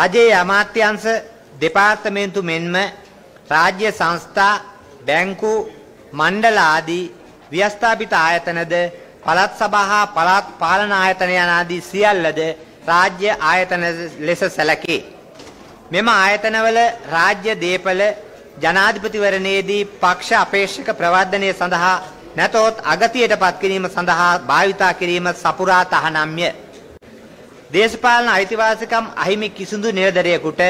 රජයේ අමාත්‍යංශ දෙපාර්තමේන්තු මෙන්ම රාජ්‍ය සංස්ථා බැංකු මණ්ඩල ආදී ව්‍යවස්ථාපිත ආයතනද පළාත් සභා හා පළාත් පාලන ආයතන යන ආදී සියල්ලද රාජ්‍ය ආයතන ලෙස සැලකේ. මෙම ආයතනවල රාජ්‍ය දීපල ජනාධිපතිවරණයේදී පක්ෂ අපේක්ෂක ප්‍රවර්ධනය සඳහා නැතොත් අගතියටපත් කිරීම සඳහා භාවිතා කිරීම සපුරා තහනම්ය. දේශපාලන අයිතිවාසිකම් අහිමි කිසිදු නිලධරයෙකුට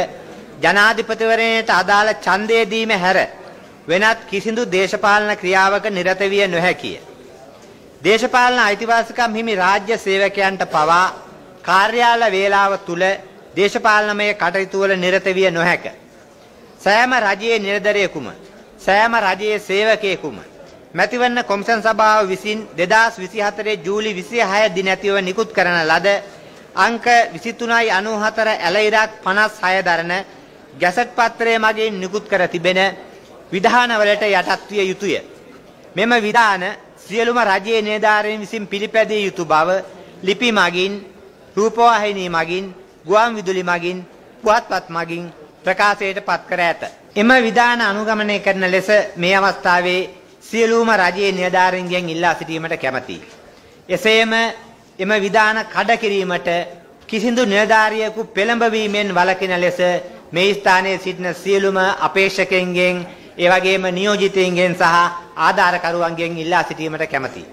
ජනාධිපතිවරණයට අදාළ ඡන්දය දීම හැර වෙනත් කිසිදු දේශපාලන ක්‍රියාවක නිරත විය නොහැකිය. දේශපාලන අයිතිවාසිකම් හිමි රාජ්‍ය සේවකයන්ට පවා කාර්යාල වේලාව තුල දේශපාලනමය කටයුතු වල නිරත විය නොහැක. සෑම රජයේ නිලධරයෙකුම සෑම රජයේ සේවකයෙකුම මැතිවරණ කොමිෂන් සභාව විසින් 2024 ජූලි 26 දින ඇතිව නිකුත් කරන ලද අංක 23යි 94 ඇල ඉරක් 56 දරන ගැසට් පත්‍රය මගින් නිකුත් කර තිබෙන විධානවලට යටත් විය යුතුය. මෙම විධාන සියලුම රජයේ නිලධාරීන් විසින් පිළිපැදිය යුතු බව ලිපි මගින් රූපවාහිනී මගින් ගුවන් විදුලි මගින් පුවත්පත් මගින් ප්‍රකාශයට පත් කර ඇත. එම විධාන අනුගමනය කරන ලෙස මේ අවස්ථාවේ සියලුම රජයේ නිලධාරීන්ගෙන් ඉල්ලා සිටීමට කැමැතියි. එසේම එම විධාන කඩ කිරීමට කිසිදු නිලධාරියෙකු පෙළඹවීමෙන් වළකින ලෙස මේ ස්ථානයේ සිටින සියලුම අපේක්ෂකයන්ගෙන් ඒ වගේම නියෝජිතයින්ගෙන් සහ ආධාරකරුවන්ගෙන් ඉල්ලා සිටීමට කැමැතියි.